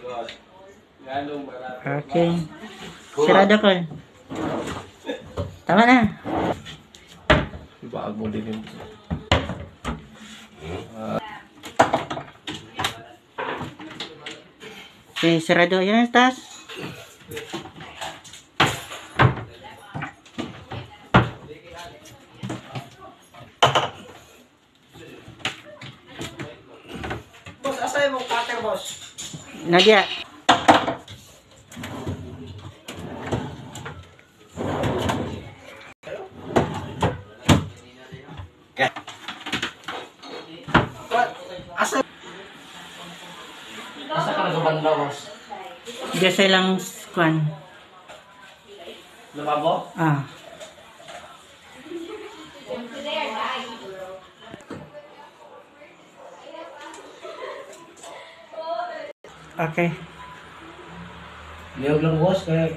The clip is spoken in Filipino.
boss. Ganong barato. Okay. Sirado ko. Tama na. Ibaag mo din yung... Okay, sirado. Yan ang asa yung cutter, boss? Nadia. Asa? Asa ka nagabanda, boss? Diyan sa ilang kwan. Lababo? Ah. Okay. Liyog lang, boss. Kaya